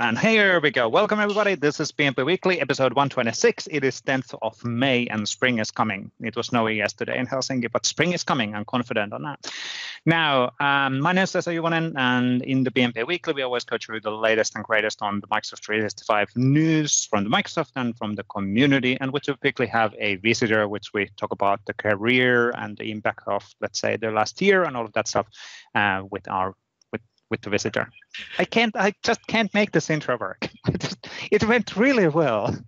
And here we go. Welcome, everybody. This is PnP Weekly, episode 126. It is 10th of May, and spring is coming. It was snowy yesterday in Helsinki, but spring is coming. I'm confident on that. Now, um, my name is Vesa Juvonen, and in the PnP Weekly, we always go through the latest and greatest on the Microsoft 365 news from the Microsoft and from the community. And we typically have a visitor, which we talk about the career and the impact of, let's say, the last year and all of that stuff uh, with our with the visitor. I can't. I just can't make this intro work. it went really well.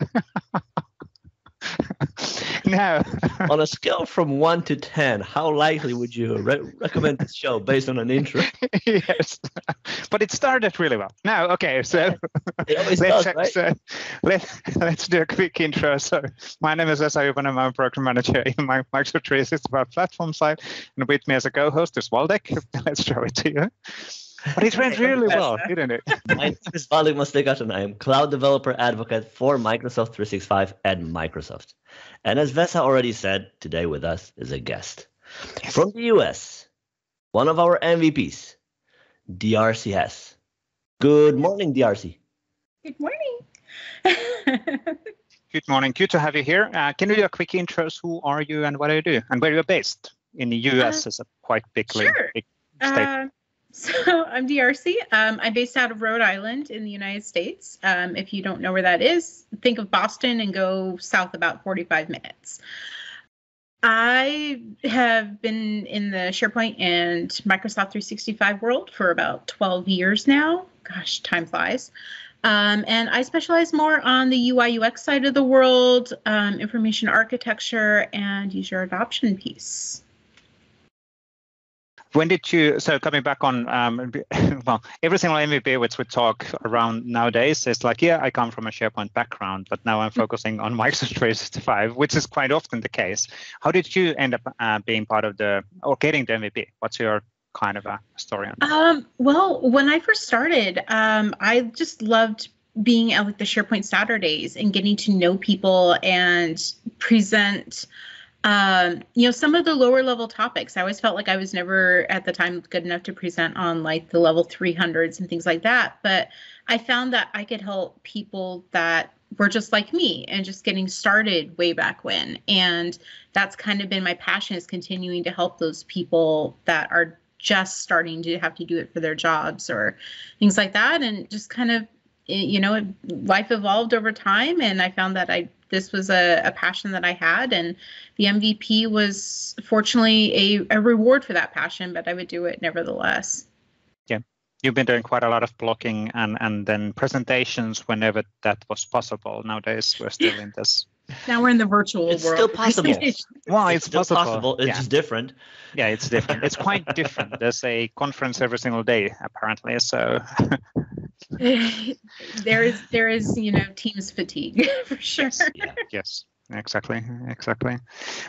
no. on a scale from one to ten, how likely would you re- recommend this show based on an intro? yes, but it started really well. Now, okay, so let's, does, right? so let, let's do a quick intro. So, my name is Vesa Juvonen. I'm a program manager in my Microsoft 365 platform side, and with me as a co-host is Waldek. Let's show it to you. But it went really well, didn't it? My name is Waldek Mastykarz, and I am cloud developer advocate for Microsoft 365 at Microsoft. And as Vesa already said, today with us is a guest yes. from the US, one of our MVPs, D'arce Hess. Good morning, D'arce. Good morning. Good morning. Good to have you here. Uh, can you do a quick intro? Who are you and what do you do? And where you're based? In the US uh, is a quite big, sure. big state. Uh, so I'm D'arce. Um, I'm based out of Rhode Island in the United States. Um, if you don't know where that is, think of Boston and go south about 45 minutes. I have been in the SharePoint and Microsoft 365 world for about 12 years now. Gosh, time flies. Um, and I specialize more on the UI UX side of the world, um, information architecture, and user adoption piece when did you so coming back on um, well every single mvp which we talk around nowadays is like yeah i come from a sharepoint background but now i'm mm-hmm. focusing on microsoft 365 which is quite often the case how did you end up uh, being part of the or getting the mvp what's your kind of a story on that? Um, well when i first started um, i just loved being at like the sharepoint saturdays and getting to know people and present um, you know, some of the lower level topics, I always felt like I was never at the time good enough to present on like the level 300s and things like that. But I found that I could help people that were just like me and just getting started way back when. And that's kind of been my passion is continuing to help those people that are just starting to have to do it for their jobs or things like that. And just kind of, you know, life evolved over time. And I found that I this was a, a passion that I had, and the MVP was fortunately a, a reward for that passion, but I would do it nevertheless. Yeah, you've been doing quite a lot of blocking and and then presentations whenever that was possible. Nowadays, we're still in this. Now we're in the virtual world. it's world. still possible. well, it's, it's still possible. possible. It's yeah. just different. Yeah, it's different. It's quite different. There's a conference every single day, apparently. So there is there is you know teams fatigue for sure. Yes, yeah, yes exactly exactly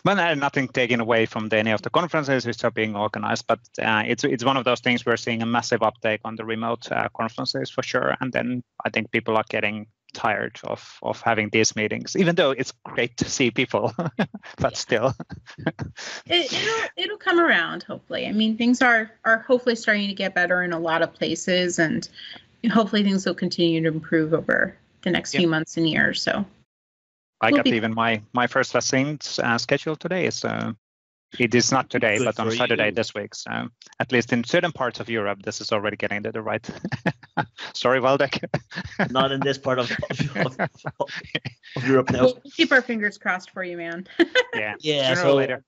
but uh, nothing taken away from the, any of the conferences which are being organized but uh, it's it's one of those things we're seeing a massive uptake on the remote uh, conferences for sure and then i think people are getting tired of of having these meetings even though it's great to see people but still it, it'll it'll come around hopefully i mean things are are hopefully starting to get better in a lot of places and hopefully things will continue to improve over the next yeah. few months and years. So I we'll got be- even my my first vaccine uh, scheduled today. So it is not today, Good but on Saturday you. this week. So at least in certain parts of Europe, this is already getting to the right. Sorry, Waldek. not in this part of, of, of, of Europe now. We'll keep our fingers crossed for you, man. yeah. Yeah. so, later.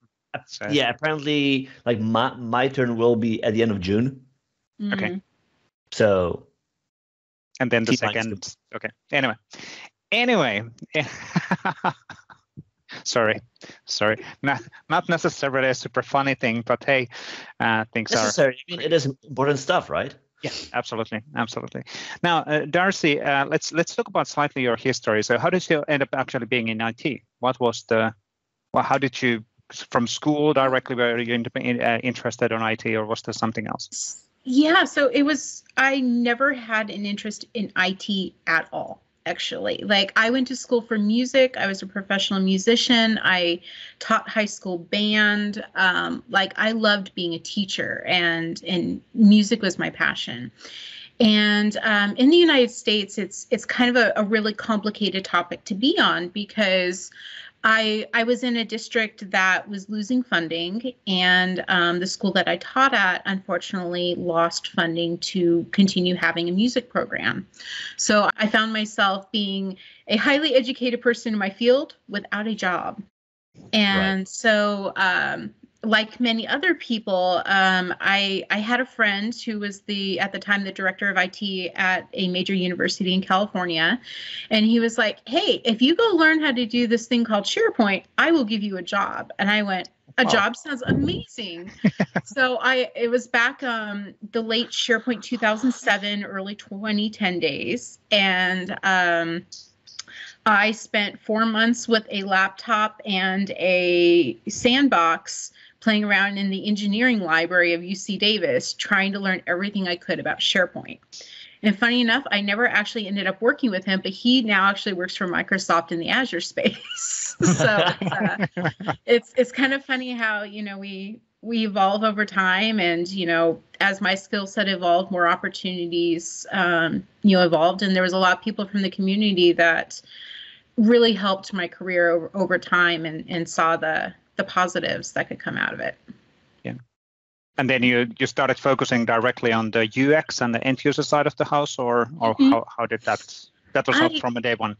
So. Yeah. Apparently, like my my turn will be at the end of June. Mm-hmm. Okay. So and then the second okay anyway anyway sorry. Sorry. Not, not necessarily a super funny thing but hey uh, things necessary. are i mean it is important stuff right? Yeah absolutely. Absolutely. Now uh, D'arce uh, let's let's talk about slightly your history. So how did you end up actually being in it what was the well how did you from school directly were you in, uh, interested in it or was there something else? Yeah, so it was, I never had an interest in IT at all, actually. Like, I went to school for music, I was a professional musician, I taught high school band. Um, like, I loved being a teacher, and, and music was my passion. And um, in the United States, it's it's kind of a, a really complicated topic to be on because I I was in a district that was losing funding, and um, the school that I taught at unfortunately lost funding to continue having a music program. So I found myself being a highly educated person in my field without a job, and right. so um, like many other people, um, I I had a friend who was the at the time the director of IT at a major university in California, and he was like, "Hey, if you go learn how to do this thing called SharePoint, I will give you a job." And I went, "A oh. job sounds amazing." so I it was back um the late SharePoint 2007, early 2010 days, and um. I spent four months with a laptop and a sandbox playing around in the engineering library of UC Davis, trying to learn everything I could about SharePoint. And funny enough, I never actually ended up working with him, but he now actually works for Microsoft in the Azure space. so it's, uh, it's it's kind of funny how you know we we evolve over time, and you know as my skill set evolved, more opportunities um, you know evolved, and there was a lot of people from the community that really helped my career over, over time and and saw the the positives that could come out of it. Yeah. And then you you started focusing directly on the UX and the end user side of the house, or or mm-hmm. how, how did that that was not from a day one?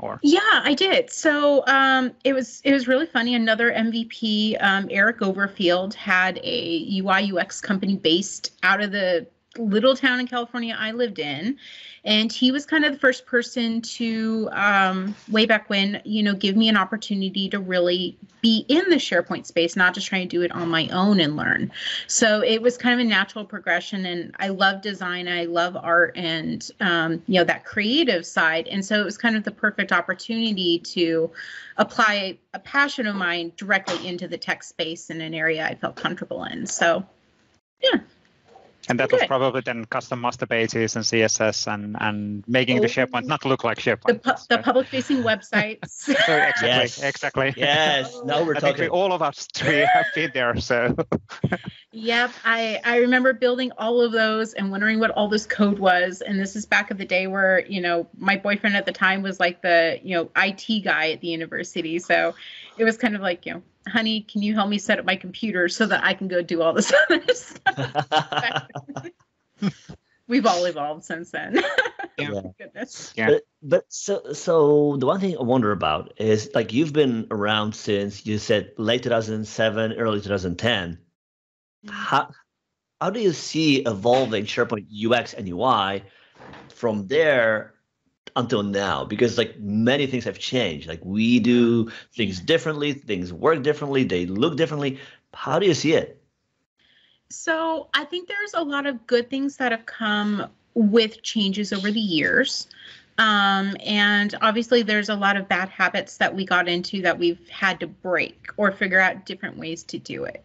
Or? Yeah, I did. So um, it was it was really funny. Another MVP, um, Eric Overfield, had a UI UX company based out of the little town in California I lived in. And he was kind of the first person to, um, way back when, you know, give me an opportunity to really be in the SharePoint space, not just trying to do it on my own and learn. So it was kind of a natural progression. And I love design, I love art, and, um, you know, that creative side. And so it was kind of the perfect opportunity to apply a passion of mine directly into the tech space in an area I felt comfortable in. So, yeah. And that was probably then custom master pages and CSS and, and making oh, the SharePoint not look like SharePoint. The, pu- the public facing websites. exactly, yes. exactly. Yes, now we're I talking. Think we, all of us three have been there. So. yep, I, I remember building all of those and wondering what all this code was. And this is back of the day where, you know, my boyfriend at the time was like the, you know, IT guy at the university. So it was kind of like, you know, honey, can you help me set up my computer so that I can go do all this other stuff? We've all evolved since then. yeah. Goodness. Yeah. But, but so so the one thing I wonder about is like you've been around since you said late 2007, early 2010. Mm-hmm. How how do you see evolving SharePoint UX and UI from there until now because like many things have changed. Like we do things differently things work differently they look differently. How do you see it? So i think there's a lot of good things that have come with changes over the years. Um, and obviously there's a lot of bad habits that we got into that we've had to break or figure out different ways to do it.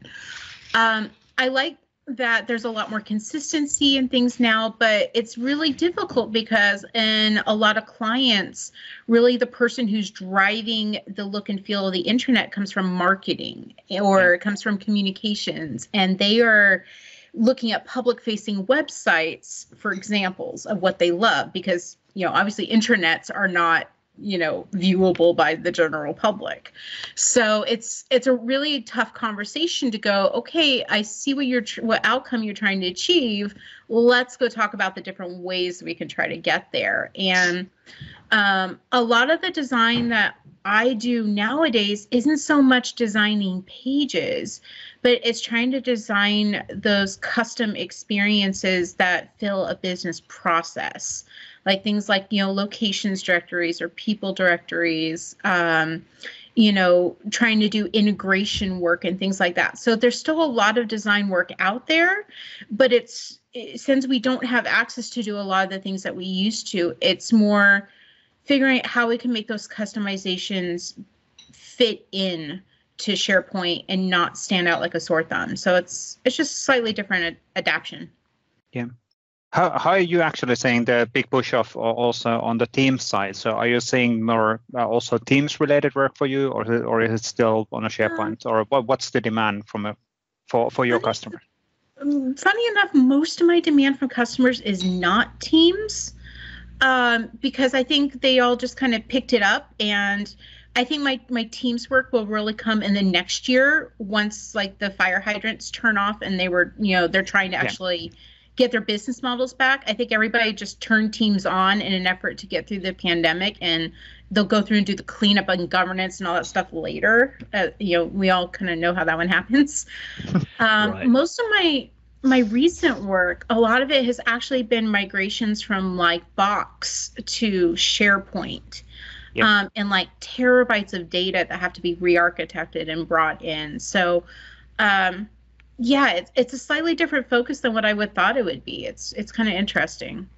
Um, i like that there's a lot more consistency in things now, but it's really difficult because in a lot of clients, really the person who's driving the look and feel of the internet comes from marketing or comes from communications, and they are looking at public facing websites for examples of what they love because you know obviously intranets are not you know viewable by the general public. So it's it's a really tough conversation to go okay i see what you're what outcome you're trying to achieve let's go talk about the different ways we can try to get there. And um, a lot of the design that i do nowadays isn't so much designing pages but it's trying to design those custom experiences that fill a business process. Like things like you know locations directories or people directories um, you know trying to do integration work and things like that. So there's still a lot of design work out there but it's since we don't have access to do a lot of the things that we used to it's more figuring out how we can make those customizations fit in to SharePoint and not stand out like a sore thumb. So it's it's just slightly different ad- adaptation. Yeah. How, how are you actually saying the big push of also on the team side? So are you seeing more uh, also teams related work for you, or or is it still on a SharePoint, or what, what's the demand from a for for your customer? Funny enough, most of my demand from customers is not Teams um, because I think they all just kind of picked it up and I think my my team's work will really come in the next year once like the fire hydrants turn off and they were you know they're trying to actually yeah. Get their business models back. I think everybody just turned teams on in an effort to get through the pandemic and they'll go through and do the cleanup and governance and all that stuff later. Uh, you know, we all kind of know how that one happens. Um, right. Most of my my recent work, a lot of it has actually been migrations from like Box to SharePoint. Yep. Um, and like terabytes of data that have to be re-architected and brought in. So, um, yeah, it's it's a slightly different focus than what I would thought it would be. It's it's kind of interesting.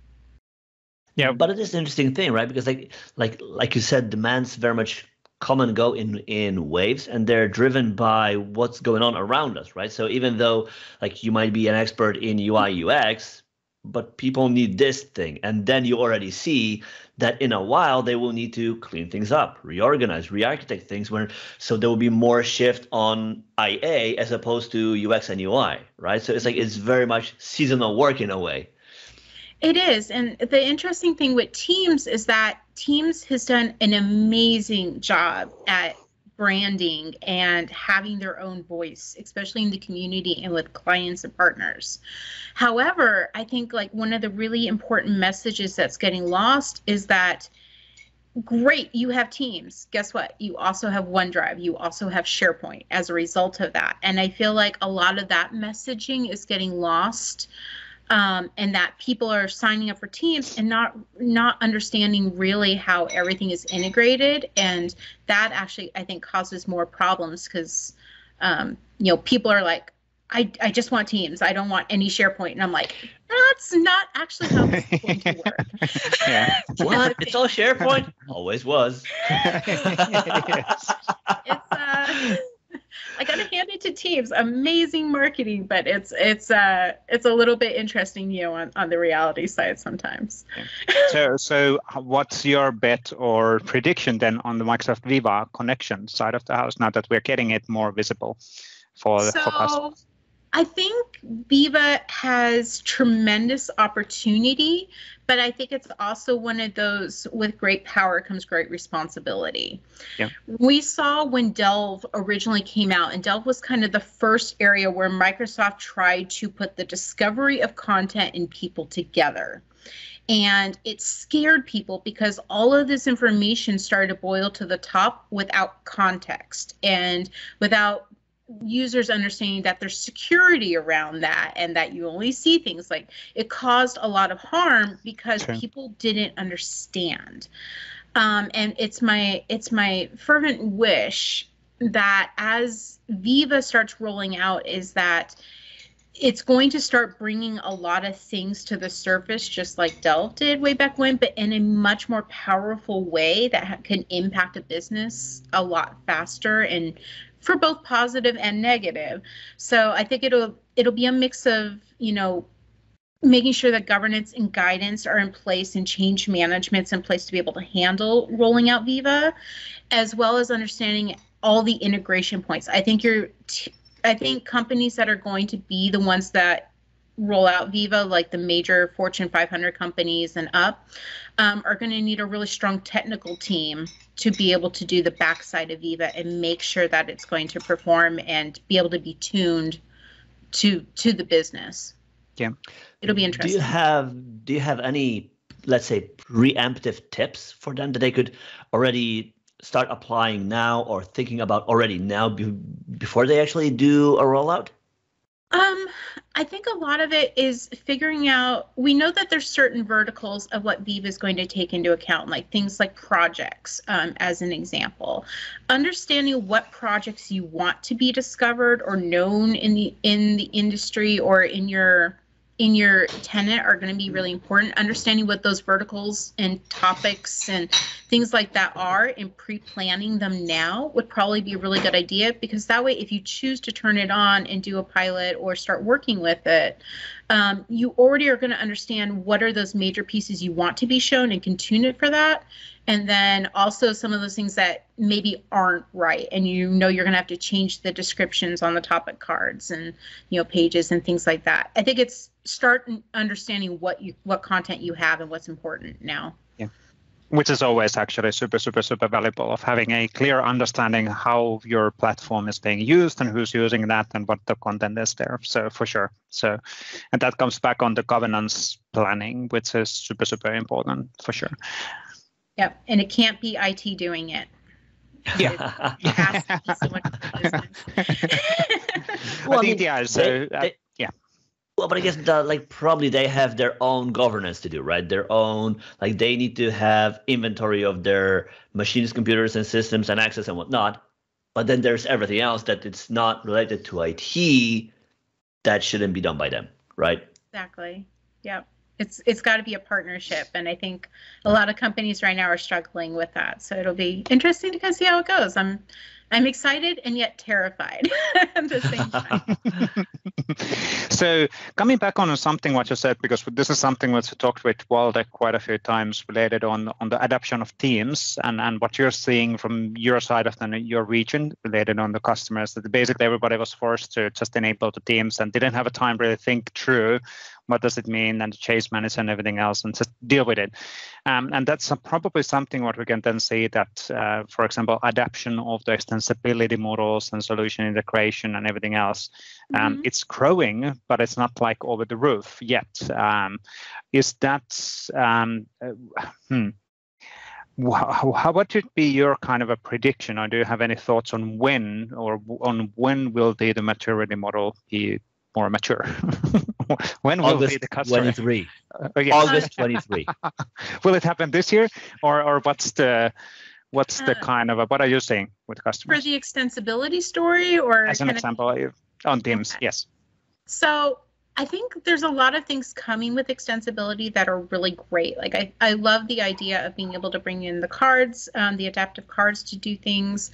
Yeah, but it is an interesting thing, right? Because like like like you said, demands very much come and go in in waves and they're driven by what's going on around us right so even though like you might be an expert in ui ux but people need this thing. And then you already see that in a while they will need to clean things up reorganize re-architect things where so there will be more shift on ia as opposed to ux and ui right? So it's like it's very much seasonal work in a way. It is. And the interesting thing with Teams is that Teams has done an amazing job at branding and having their own voice, especially in the community and with clients and partners. However, I think like one of the really important messages that's getting lost is that great, you have Teams. Guess what? You also have OneDrive. You also have SharePoint as a result of that. And I feel like a lot of that messaging is getting lost um, and that people are signing up for teams and not not understanding really how everything is integrated. And that actually i think causes more problems because um, you know people are like I, I just want teams. I don't want any sharepoint. And i'm like that's not actually how it's going to work. Yeah. what? It's all sharepoint? Always was. It's uh I gotta hand it to Teams. Amazing marketing, but it's it's uh it's a little bit interesting, you know, on, on the reality side sometimes. so so what's your bet or prediction then on the Microsoft Viva connection side of the house now that we're getting it more visible for, so, for customers? I think Viva has tremendous opportunity, but I think it's also one of those with great power comes great responsibility. Yeah. We saw when Delve originally came out, and Delve was kind of the first area where Microsoft tried to put the discovery of content and people together. And it scared people because all of this information started to boil to the top without context and without users understanding that there's security around that and that you only see things like it caused a lot of harm because okay. people didn't understand um, and it's my it's my fervent wish that as viva starts rolling out is that it's going to start bringing a lot of things to the surface just like delve did way back when but in a much more powerful way that can impact a business a lot faster and for both positive and negative. So I think it'll it'll be a mix of you know making sure that governance and guidance are in place and change management's in place to be able to handle rolling out Viva, as well as understanding all the integration points. I think you're t- I think companies that are going to be the ones that roll out Viva, like the major Fortune 500 companies and up, um, are going to need a really strong technical team to be able to do the backside of Viva and make sure that it's going to perform and be able to be tuned to to the business. Yeah, it'll be interesting. Do you have do you have any let's say preemptive tips for them that they could already start applying now or thinking about already now be, before they actually do a rollout? Um, I think a lot of it is figuring out. We know that there's certain verticals of what Viva is going to take into account, like things like projects, um, as an example. Understanding what projects you want to be discovered or known in the in the industry or in your in your tenant are going to be really important. Understanding what those verticals and topics and things like that are and pre-planning them now would probably be a really good idea because that way if you choose to turn it on and do a pilot or start working with it, um, you already are going to understand what are those major pieces you want to be shown and can tune it for that. And then also some of those things that maybe aren't right, and you know you're going to have to change the descriptions on the topic cards and you know pages and things like that. I think it's start understanding what you what content you have and what's important now Yeah. which is always actually super super super valuable of having a clear understanding how your platform is being used and who's using that and what the content is there so for sure so and that comes back on the governance planning which is super super important for sure yep and it can't be it doing it yeah, well, I think yeah. So they, uh, they, well, but I guess that like probably they have their own governance to do, right? Their own like they need to have inventory of their machines, computers, and systems and access and whatnot. But then there's everything else that it's not related to IT that shouldn't be done by them, right? Exactly. Yep. It's it's got to be a partnership, and I think a lot of companies right now are struggling with that. So it'll be interesting to kind of see how it goes. I'm I'm excited and yet terrified at the same time. so coming back on something what you said, because this is something we talked with Waldek quite a few times related on on the adoption of teams and, and what you're seeing from your side of the, your region related on the customers that basically everybody was forced to just enable the teams and didn't have a time really think through what does it mean and the chase manager and everything else and just deal with it. Um, and that's probably something what we can then see that uh, for example adaptation of the extensibility models and solution integration and everything else. Um, mm-hmm. it's growing but it's not like over the roof yet. Um, is that um, uh, hmm, how, how would it be your kind of a prediction or do you have any thoughts on when or on when will the, the maturity model be more mature? when will August be the customer? 23. Uh, August 23. will it happen this year, or or what's the what's the uh, kind of a, what are you saying with customers for the extensibility story, or as an example of, on Teams? Okay. Yes. So I think there's a lot of things coming with extensibility that are really great. Like I, I love the idea of being able to bring in the cards, um, the adaptive cards to do things.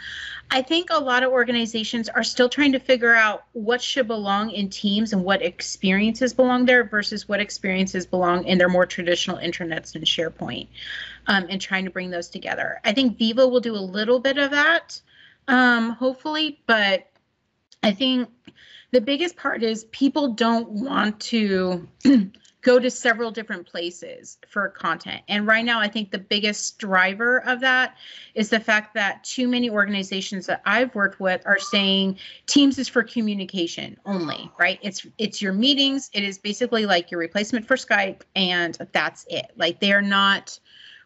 I think a lot of organizations are still trying to figure out what should belong in Teams and what experiences belong there versus what experiences belong in their more traditional intranets and SharePoint, um, and trying to bring those together. I think Viva will do a little bit of that, um, hopefully, but I think the biggest part is people don't want to go to several different places for content. And right now, I think the biggest driver of that is the fact that too many organizations that I've worked with are saying Teams is for communication only, right? It's it's your meetings. It is basically like your replacement for Skype, and that's it. Like they're not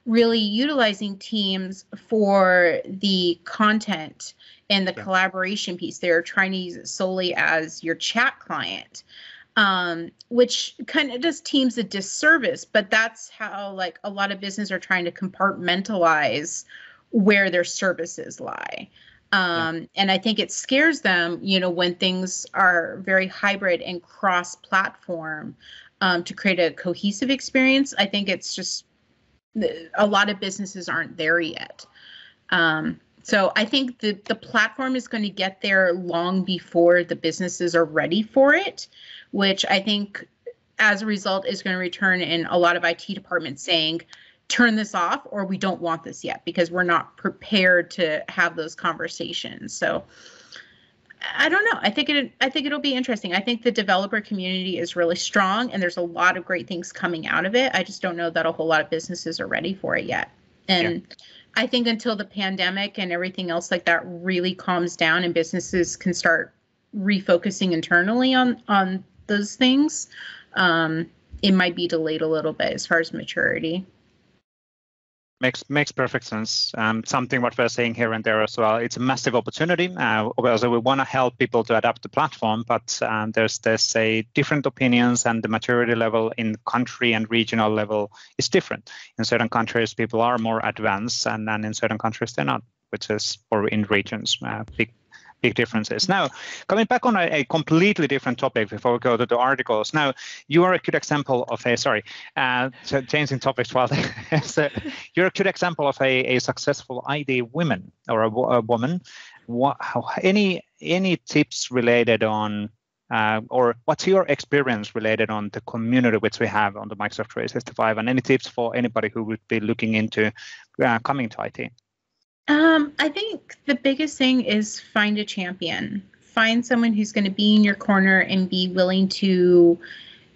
really utilizing Teams for the content and the yeah. collaboration piece. They're trying to use it solely as your chat client, um, which kind of does teams a disservice. But that's how like a lot of business are trying to compartmentalize where their services lie. Um, yeah. And I think it scares them, you know, when things are very hybrid and cross-platform um, to create a cohesive experience. I think it's just a lot of businesses aren't there yet. Um, so I think the the platform is going to get there long before the businesses are ready for it, which I think as a result is going to return in a lot of IT departments saying turn this off or we don't want this yet because we're not prepared to have those conversations. So I don't know. I think it I think it'll be interesting. I think the developer community is really strong and there's a lot of great things coming out of it. I just don't know that a whole lot of businesses are ready for it yet. And yeah. I think until the pandemic and everything else like that really calms down and businesses can start refocusing internally on on those things, um, it might be delayed a little bit as far as maturity makes makes perfect sense. Um, something what we're saying here and there as well. It's a massive opportunity. Uh, also, we want to help people to adapt the platform, but um, there's there's a different opinions, and the maturity level in country and regional level is different. In certain countries, people are more advanced, and then in certain countries they're not, which is or in regions, uh, big big differences. Now, coming back on a, a, completely different topic before we go to the articles. Now, you are a good example of a, sorry, uh, so changing topics while so you're a good example of a, a successful ID woman or a, a woman. What, how, any any tips related on uh, or what's your experience related on the community which we have on the Microsoft 365, and any tips for anybody who would be looking into uh, coming to IT? Um, I think the biggest thing is find a champion. Find someone who's going to be in your corner and be willing to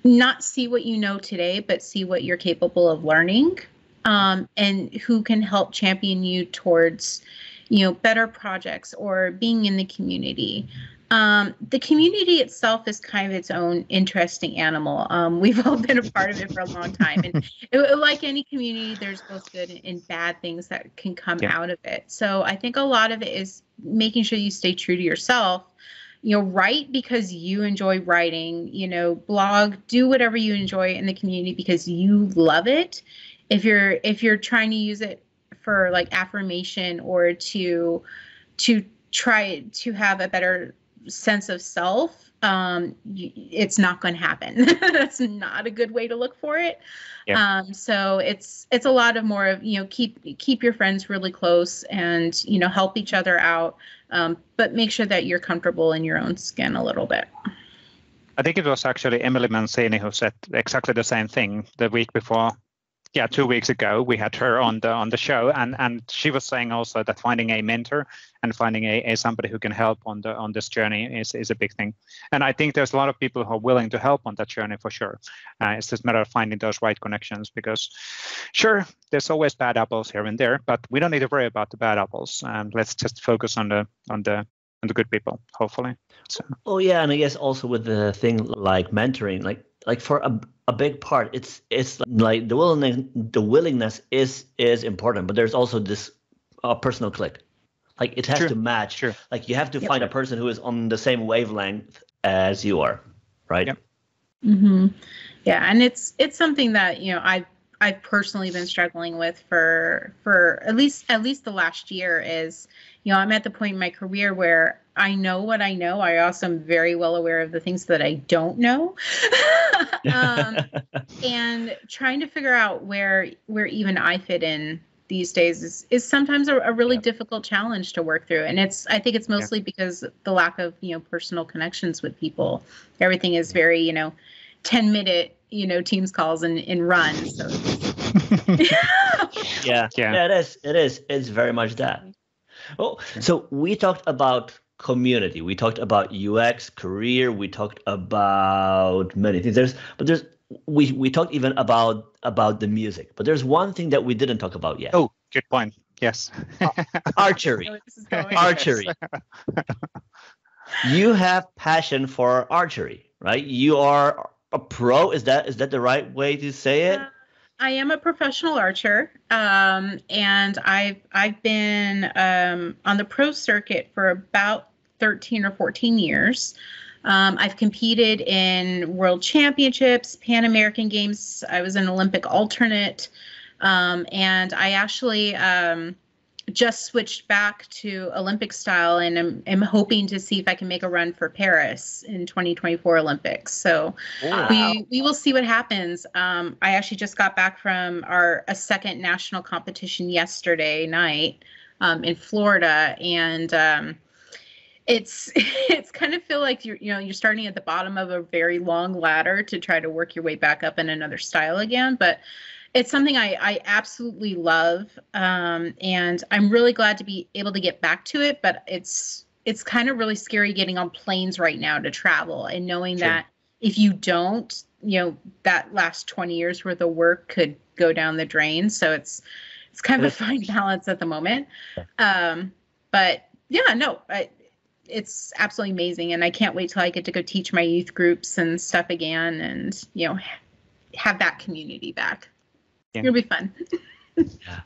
not see what you know today, but see what you're capable of learning, um, and who can help champion you towards, you know, better projects or being in the community. Um, the community itself is kind of its own interesting animal. Um, we've all been a part of it for a long time, and it, like any community, there's both good and bad things that can come yeah. out of it. So I think a lot of it is making sure you stay true to yourself. You know, write because you enjoy writing. You know, blog, do whatever you enjoy in the community because you love it. If you're if you're trying to use it for like affirmation or to to try to have a better sense of self, um, it's not going to happen. That's not a good way to look for it. Yeah. Um, so it's it's a lot of more of you know keep keep your friends really close and you know help each other out, um, but make sure that you're comfortable in your own skin a little bit. I think it was actually Emily Mancini who said exactly the same thing the week before yeah two weeks ago we had her on the on the show and and she was saying also that finding a mentor and finding a, a somebody who can help on the on this journey is, is a big thing and i think there's a lot of people who are willing to help on that journey for sure uh, it's just a matter of finding those right connections because sure there's always bad apples here and there but we don't need to worry about the bad apples and let's just focus on the on the on the good people hopefully so. oh yeah and i guess also with the thing like mentoring like like for a, a big part it's it's like the willingness the willingness is is important but there's also this uh, personal click like it has True. to match True. like you have to yep. find a person who is on the same wavelength as you are right yep. mm-hmm. yeah and it's it's something that you know i've I've personally been struggling with for for at least at least the last year is you know I'm at the point in my career where I know what I know. I also am very well aware of the things that I don't know, um, and trying to figure out where where even I fit in these days is, is sometimes a, a really yeah. difficult challenge to work through. And it's i think it's mostly yeah. because the lack of you know personal connections with people. Everything is very you know 10 minute you know teams calls and, and run so yeah, yeah. Yeah. It is it is it's very much that oh so we talked about community. We talked about ux career. We talked about many things. There's but there's we we talked even about about the music but there's one thing that we didn't talk about yet. Oh good point. Yes. Archery. Archery. You have passion for archery right? You are a pro. Is that is that the right way to say it? Uh, i am a professional archer um, and i've i've been um, on the pro circuit for about 13 or 14 years. Um, i've competed in world championships pan american games. I was an olympic alternate. Um, and i actually um, just switched back to Olympic style and am, am hoping to see if I can make a run for Paris in 2024 Olympics. So wow. we we will see what happens. Um, I actually just got back from our a second national competition yesterday night um, in Florida, and um, it's it's kind of feel like you're you know you're starting at the bottom of a very long ladder to try to work your way back up in another style again, but it's something I, I absolutely love. Um, and I'm really glad to be able to get back to it, but it's it's kind of really scary getting on planes right now to travel and knowing sure. that if you don't, you know, that last 20 years worth of work could go down the drain. So it's it's kind of a fine balance at the moment. Um, but yeah, no, I, it's absolutely amazing, and I can't wait till I get to go teach my youth groups and stuff again, and you know, have that community back. It'll be fun. yeah.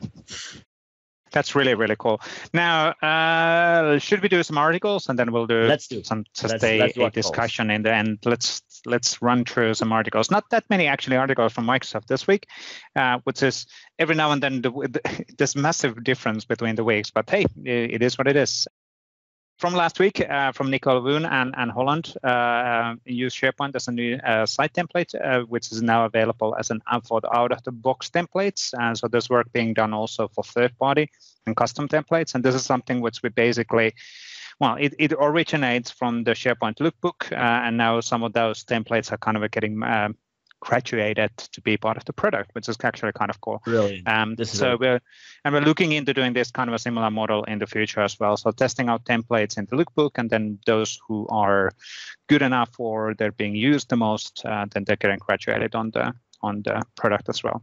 That's really really cool. Now, uh, should we do some articles and then we'll do let's do some just let's, a, let's a discussion in the end. Let's let's run through some articles. Not that many actually articles from Microsoft this week, uh, which is every now and then the, the, there's massive difference between the weeks. But hey, it is what it is from last week uh, from Nicole Woon and, and Holland uh, use SharePoint as a new uh, site template, uh, which is now available as an for out of the box templates. And so there's work being done also for third party and custom templates. And this is something which we basically well, it, it originates from the SharePoint lookbook, uh, and now some of those templates are kind of getting uh, graduated to be part of the product, which is actually kind of cool. Really? Um, so we're and we're looking into doing this kind of a similar model in the future as well. So testing out templates in the lookbook, and then those who are good enough or they're being used the most, uh, then they're getting graduated on the on the product as well.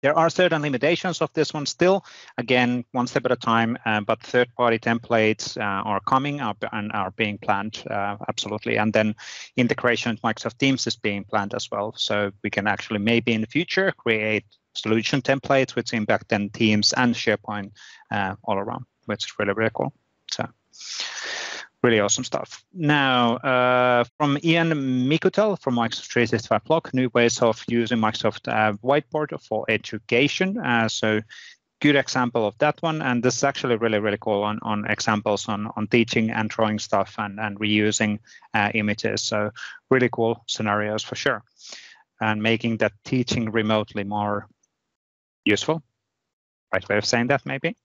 There are certain limitations of this one still, again, one step at a time, uh, but third-party templates uh, are coming up and are being planned, uh, absolutely. And then integration with Microsoft Teams is being planned as well. So we can actually maybe in the future create solution templates which impact then Teams and SharePoint uh, all around, which is really, really cool. So really awesome stuff. Now, uh, from Ian Mikutel from Microsoft 365 blog, new ways of using Microsoft uh, Whiteboard for education. Uh, so good example of that one. And this is actually really, really cool on, on examples on, on teaching and drawing stuff and, and reusing uh, images. So really cool scenarios for sure. And making that teaching remotely more useful. Right way of saying that, maybe.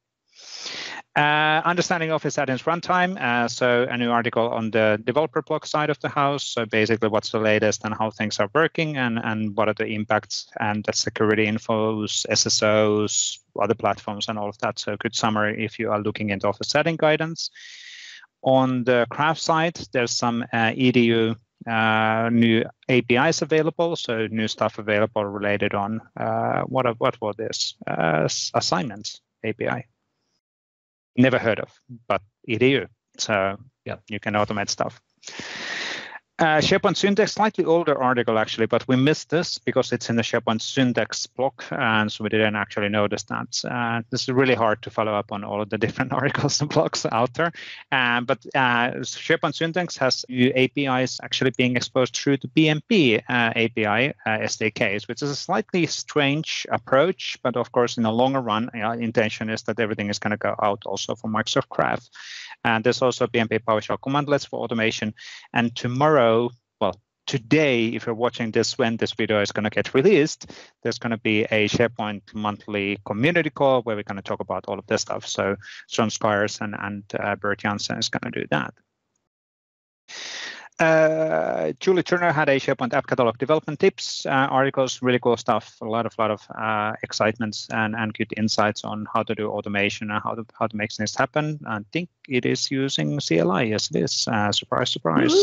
Uh, understanding Office add-ins runtime. Uh, so a new article on the developer blog side of the house. So basically what's the latest and how things are working and, and what are the impacts and the security infos, SSOs, other platforms and all of that. So good summary if you are looking into Office setting guidance. On the Graph side, there's some uh, EDU uh, new APIs available, so new stuff available related on uh, what what was this uh, assignments API never heard of, but it is. So yeah, you can automate stuff. Uh, SharePoint Syntex, slightly older article actually, but we missed this because it's in the SharePoint Syntex block, and so we didn't actually notice that. Uh, this is really hard to follow up on all of the different articles and blogs out there. Uh, but uh, SharePoint Syntex has new APIs actually being exposed through the uh, API SDKs, which is a slightly strange approach, but of course, in the longer run, intention is that everything is going to go out also for Microsoft Graph. And there's also PnP PowerShell commandlets for automation. And tomorrow, well, today, if you're watching this when this video is going to get released, there's going to be a SharePoint monthly community call where we're going to talk about all of this stuff. So Sean Squires and, and uh, Bert Jansen is going to do that. Uh, Julie Turner had a SharePoint app catalog development tips uh, articles, really cool stuff. A lot of lot of uh, excitements and and good insights on how to do automation and how to how to make things happen. I think it is using CLI. Yes, it is. Uh, surprise, surprise!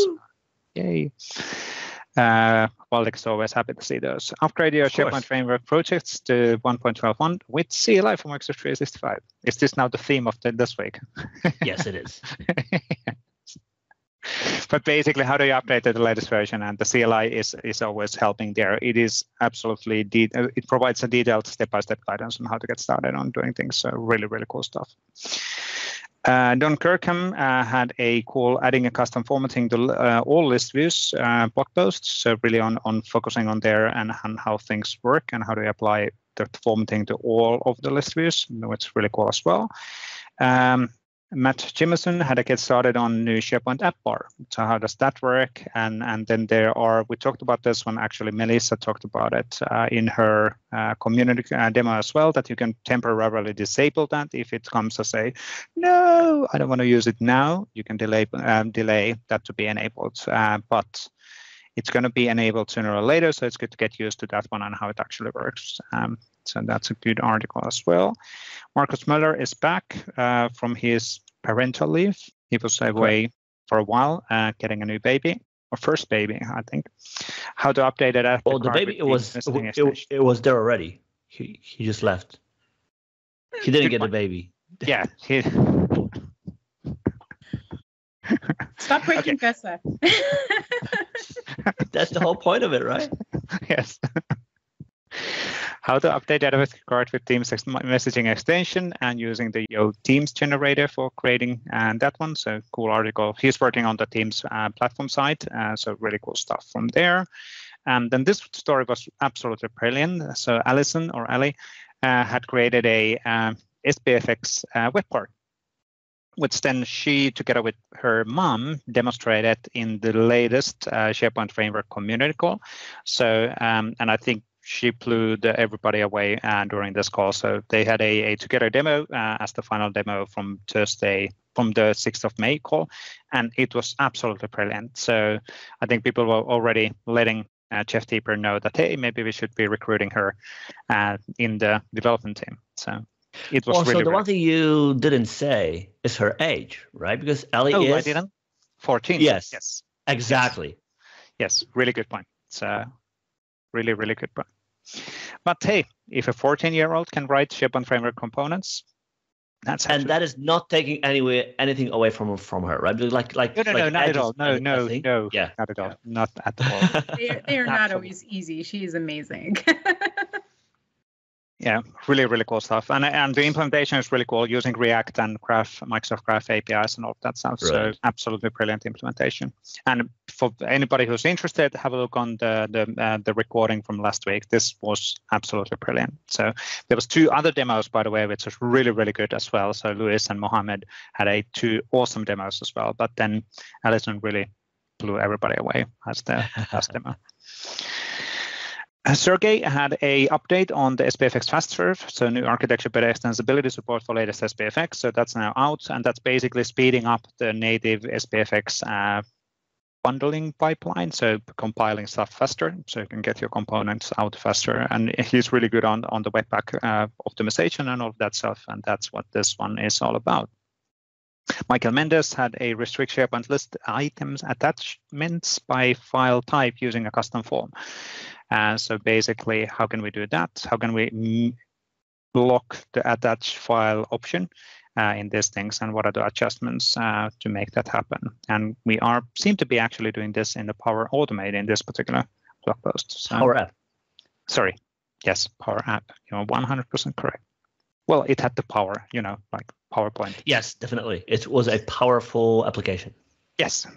Yay! Uh, Waldek's always happy to see those. Upgrade your SharePoint framework projects to 1.12.1 with CLI for Microsoft 365. Is this now the theme of the, this week? yes, it is. but basically, how do you update to the latest version? And the CLI is is always helping there. It is absolutely de- it provides a detailed step-by-step guidance on how to get started on doing things. So really, really cool stuff. Uh, Don Kirkham uh, had a call adding a custom formatting to uh, all list views uh, blog posts. So really on on focusing on there and, and how things work and how to apply the formatting to all of the list views, which is really cool as well. Um, Matt Jimison had to get started on new SharePoint app bar. So how does that work? And and then there are we talked about this one actually. Melissa talked about it uh, in her uh, community uh, demo as well. That you can temporarily disable that if it comes to say, no, I don't want to use it now. You can delay um, delay that to be enabled, uh, but it's going to be enabled sooner or later. So it's good to get used to that one and how it actually works. Um, so that's a good article as well. Markus Möller is back uh, from his parental leave. He was away Correct. for a while, uh, getting a new baby or first baby, I think. How to update it? Well, the baby it was it, it, it, was there already. He he just left. He didn't good get a baby. Yeah. He... Stop breaking okay. Vesa. That's the whole point of it, right? yes how to update database card with Teams messaging extension and using the Yo Teams generator for creating and that one. So cool article. He's working on the Teams uh, platform side, uh, so really cool stuff from there. And then this story was absolutely brilliant. So Allison or Ali uh, had created a uh, SPFX uh, web part, which then she, together with her mom, demonstrated in the latest uh, SharePoint Framework community call. So, um, and I think she blew the, everybody away uh, during this call. So they had a, a together demo uh, as the final demo from Thursday, from the 6th of May call, and it was absolutely brilliant. So I think people were already letting uh, Jeff Teper know that hey, maybe we should be recruiting her uh, in the development team. So it was also really. the really one thing you didn't say is her age, right? Because Ellie oh, is I didn't. 14. Yes. Yes. exactly. Yes. Really good point. A really, really good point. But hey, if a 14 year old can write SharePoint framework components, that's And that is not taking anyway anything away from from her, right? Like like no, no, like no, not Edge at all. No, a- a no, no, Yeah. not at all. Not at all. They are, they are not Absolutely. always easy. She is amazing. yeah, really, really cool stuff. And and the implementation is really cool using React and Graph, Microsoft Graph APIs and all of that stuff. So absolutely brilliant implementation. And for anybody who's interested, have a look on the the uh, the recording from last week. This was absolutely brilliant. So there was two other demos, by the way, which was really, really good as well. So Luis and Mohammed had a two awesome demos as well. But then Alison really blew everybody away as the last demo. Uh, Sergey had a update on the SPFX fast serve, so new architecture, better extensibility support for latest SPFX. So that's now out, and that's basically speeding up the native SPFX uh, bundling pipeline, so compiling stuff faster, so you can get your components out faster. And he's really good on on the Webpack uh, optimization and all of that stuff, and that's what this one is all about. Michael Mendes had a restrict SharePoint list items attachments by file type using a custom form. Uh, so basically, how can we do that? How can we block the attach file option uh, in these things, and what are the adjustments uh, to make that happen? And we are seem to be actually doing this in the Power Automate in this particular blog post. So, Power App. sorry, yes, Power App. You're 100% correct. Well, it had the power, you know, like PowerPoint. Yes, definitely. It was a powerful application. Yes.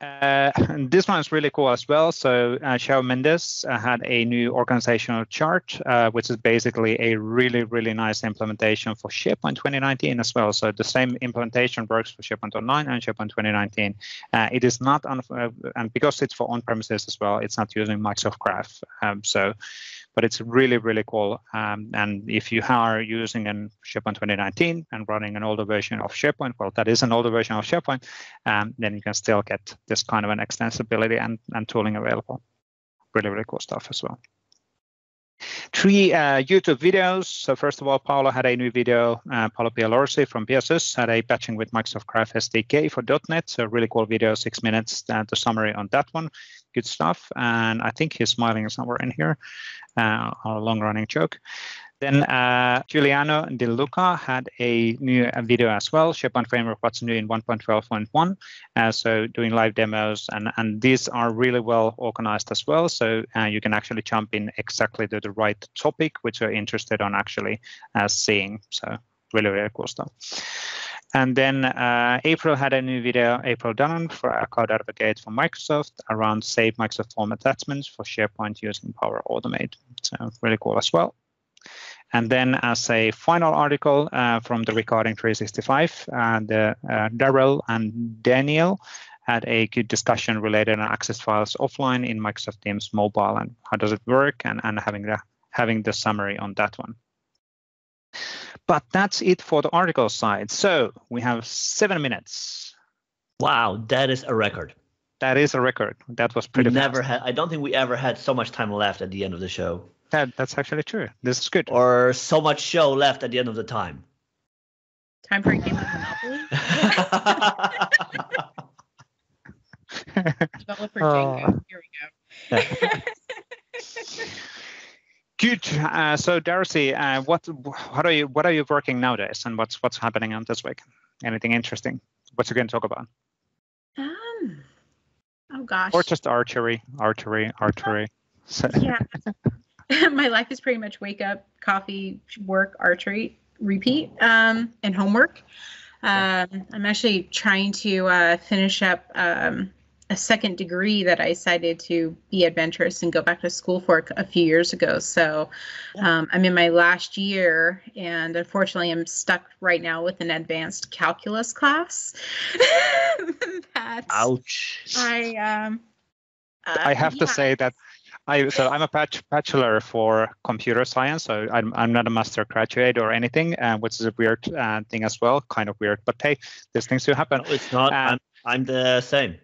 Uh, and this one is really cool as well. So uh, Mendes uh, had a new organizational chart, uh, which is basically a really, really nice implementation for SharePoint 2019 as well. So the same implementation works for SharePoint Online and SharePoint 2019. Uh, it is not on, uh, and because it's for on-premises as well, it's not using Microsoft Graph. Um, so, but it's really, really cool. Um, and if you are using an SharePoint 2019 and running an older version of SharePoint, well, that is an older version of SharePoint, um, then you can still get this kind of an extensibility and, and tooling available. Really, really cool stuff as well. Three uh, YouTube videos. So first of all, Paolo had a new video. Uh, Paolo Pialorsi from PiaSys had a patching with Microsoft Graph SDK for .NET. So really cool video, six minutes. Uh, the summary on that one, good stuff. And I think he's smiling somewhere in here. Uh, a long-running joke. Then uh, Giuliano De Luca had a new video as well, SharePoint Framework, what's new in 1.12.1. Uh, so doing live demos, and, and these are really well organized as well. So uh, you can actually jump in exactly to the right topic, which you're interested on actually uh, seeing. So really, really cool stuff. And then uh, April had a new video, April Dunham for a Cloud Advocate for Microsoft around save Microsoft Form attachments for SharePoint using Power Automate. So really cool as well. And then as a final article uh, from the Recording 365, uh, the, uh, Daryl and Daniel had a good discussion related on access files offline in Microsoft Teams mobile and how does it work and, and having the having the summary on that one. But that's it for the article side. So we have seven minutes. Wow, that is a record. That is a record. That was pretty. We pretty never fast. had. I don't think we ever had so much time left at the end of the show, That, that's actually true. This is good. or so much show left at the end of the time. Time for a game of Monopoly. Developer Oh. Jenga. Here we go. Good. Uh, so, D'arce, uh, what what are you what are you working nowadays, and what's what's happening on this week? Anything interesting? What you going to talk about? um, oh gosh. Or just archery, archery, archery. So, yeah. My life is pretty much wake up, coffee, work, archery, repeat, um, and homework. Um, I'm actually trying to uh, finish up um, a second degree that I decided to be adventurous and go back to school for a few years ago. So um, I'm in my last year, and unfortunately, I'm stuck right now with an advanced calculus class. that Ouch. I um. uh, I have to say that I so I'm a bach- bachelor for computer science, so I'm I'm not a master graduate or anything, uh, which is a weird uh, thing as well, kind of weird. But hey, these things do happen. No, it's not. Uh, I'm, I'm the same.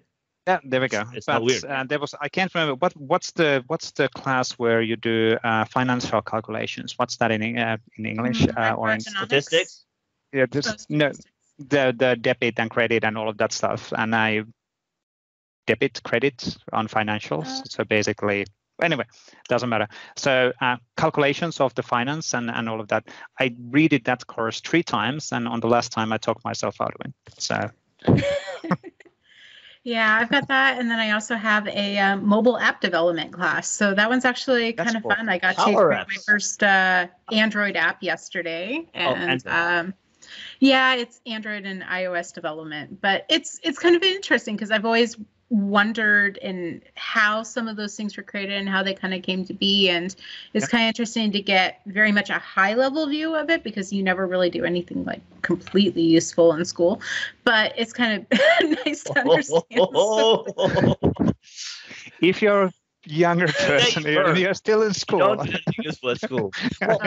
Yeah, there we go. It's but, not weird. Uh, there was I can't remember what what's the what's the class where you do uh, financial calculations. What's that in uh, in English Mm, uh, or in? Statistics? yeah, this, no the the debit and credit and all of that stuff, and I debit credit on financials. Uh. so basically, anyway, doesn't matter. So uh, calculations of the finance and and all of that. I redid that course three times, and on the last time I talked myself out of it. So Yeah, I've got that, and then I also have a um, mobile app development class. So that one's actually kind of cool. fun. I got to Power create my first uh, Android app yesterday, Oh, and Android. um, yeah, it's Android and iOS development. But it's it's kind of interesting because I've always wondered in how some of those things were created and how they kind of came to be, and it's Yep. kind of interesting to get very much a high level view of it because you never really do anything like completely useful in school. But it's kind of nice to understand. some- if you're a younger person you and you're still in school, don't do useful at school. Well,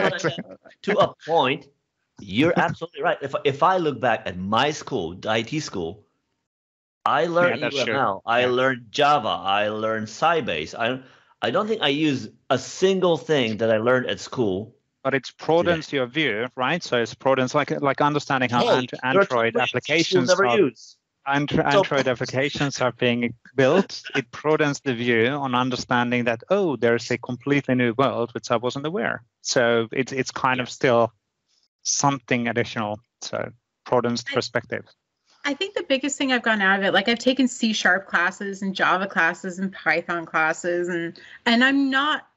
to a point, you're absolutely right. If if I look back at my school, the IT school, I learned that's true. UML, I Yeah. learned Java, I learned Sybase. I I don't think I use a single thing that I learned at school. but it broadens your view, right? So it broadens like like understanding how Hey, Ant- there are some Android applications never are, use. Ant- So- Android applications are being built. It broadens the view on understanding that oh, there's a completely new world which I wasn't aware. So it's it's kind of still something additional. So broadens I- perspective. I think the biggest thing I've gotten out of it, like I've taken C sharp classes and Java classes and Python classes, and and I'm not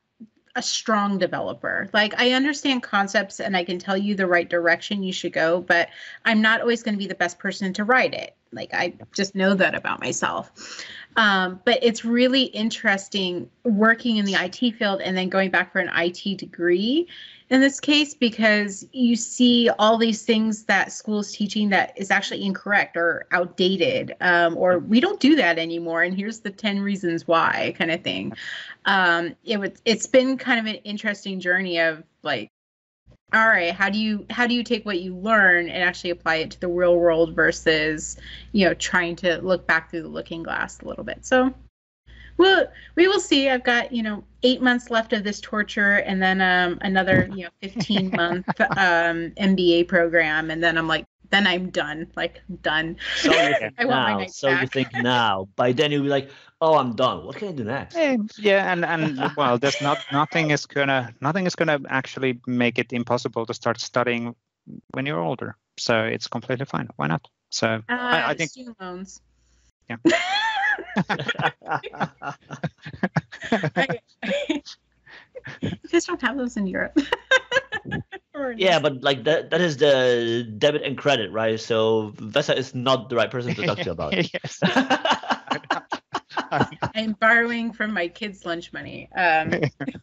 a strong developer. Like I understand concepts and I can tell you the right direction you should go, but I'm not always going to be the best person to write it. Like I just know that about myself. Um, but it's really interesting working in the IT field and then going back for an IT degree in this case because you see all these things that schools teaching that is actually incorrect or outdated um, or we don't do that anymore and here's the 10 reasons why kind of thing. Um, it was it's been kind of an interesting journey of like all right how do you how do you take what you learn and actually apply it to the real world versus you know trying to look back through the looking glass a little bit? So well we will see. I've got you know eight months left of this torture and then um, another you know 15 month um, mba program. And then i'm like then i'm done like done So you think I want my now. nights So you think now. By then you'll be like, oh, I'm done. What can I do next? Yeah, and and well, there's not nothing is gonna nothing is gonna actually make it impossible to start studying when you're older. So it's completely fine. Why not? So uh, I, I think student loans Yeah. I- you guys don't have those in europe Or in yeah, but like that that is the debit and credit, right? So Vesa is not the right person to talk to about it. yes. I'm borrowing from my kids' lunch money. Um,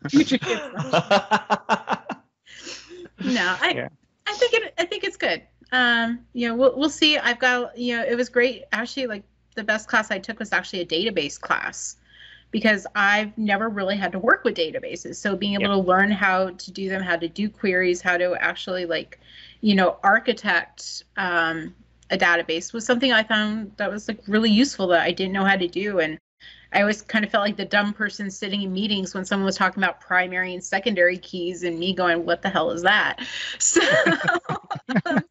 future kids' lunch. No, I, Yeah. I think it. I think it's good. Um, you know, we'll we'll see. I've got you know, it was great. Actually, like the best class I took was actually a database class because I've never really had to work with databases. So being able to learn how to do them, how to do queries, how to actually like, you know, architect um, a database was something I found that was like really useful that I didn't know how to do and. I always kind of felt like the dumb person sitting in meetings when someone was talking about primary and secondary keys, and me going, "What the hell is that?" So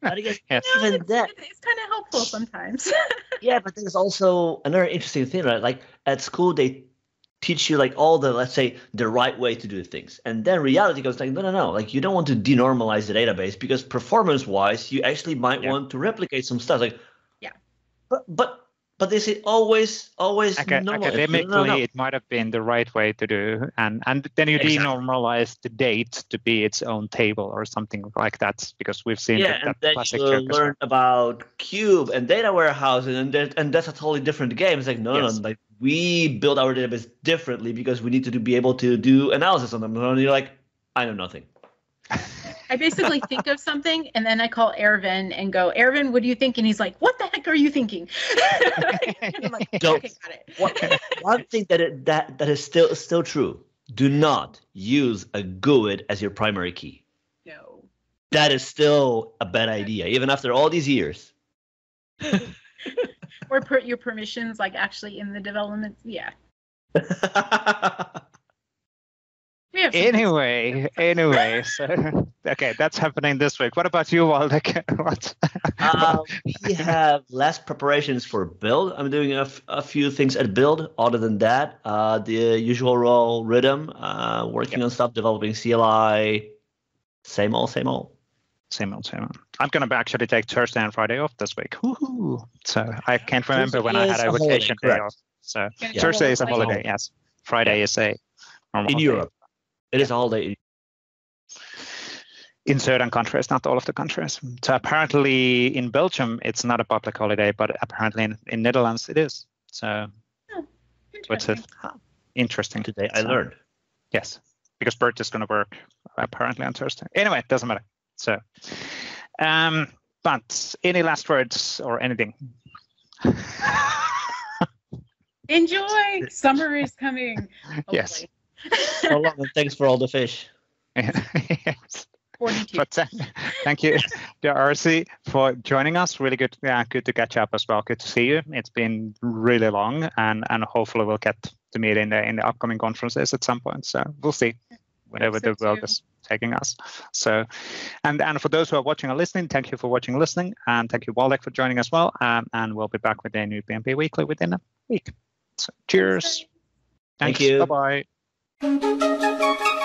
But again, Yes. you know, Even it's, that- it's kind of helpful sometimes. yeah, but there's also another interesting thing, right? Like at school, they teach you like all the let's say the right way to do things, and then reality goes like, no, no, no. Like you don't want to denormalize the database because performance-wise, you actually might Yeah. want to replicate some stuff. Like, Yeah. but but but they say always always academically, No, no, it might have been the right way to do, and and then you Exactly. denormalize the date to be its own table or something like that, because we've seen yeah, that, and that then classic you as well. learn about Cube and data warehousing, and that, and that's a totally different game. It's like no, Yes. no, like we build our database differently because we need to do, be able to do analysis on them. And you're like, I know nothing. I basically think of something and then I call Ervin and go, Ervin, what do you think? And he's like, What the heck are you thinking? I'm like, Don't- okay, got it. One, one thing that it, that that is still still true do not use a GUID as your primary key. No. That is still a bad idea, even after all these years. or put your permissions like actually in the development. Yeah. We have some- Anyway, anyway, so okay, that's happening this week. What about you, Waldek? what? Uh, we have less preparations for build. I'm doing a, f- a few things at build. Other than that, uh, the usual role rhythm, uh, working on stuff, developing CLI, same old, same old. Same old, same old. I'm gonna actually take Thursday and Friday off this week. Woohoo! So I can't remember when I had a is a holiday, vacation day off. So Yeah. Thursday is a holiday, yes. Friday is a normal In day. Europe, it is all holiday. in certain countries, not all of the countries. So apparently in Belgium it's not a public holiday, but apparently in, in Netherlands it is. So what's it? Interesting. Interesting. Today I So, learned. Yes, because Bert is going to work apparently on Thursday. Anyway, it doesn't matter. So, um, but any last words or anything? Enjoy. Summer is coming. Yes. Hopefully. So long, and thanks for all the fish. yes. But th- thank you, D'arce, for joining us. Really good, yeah, good to catch up as well. Good to see you. It's been really long, and and hopefully we'll get to meet in the in the upcoming conferences at some point. So we'll see, wherever so the world too. is taking us. So, and and for those who are watching or listening, thank you for watching, and listening, and thank you Waldek for joining as well. Um, and we'll be back with a new PnP weekly within a week. So, cheers. Thank Thanks. you. Bye bye. Thank you.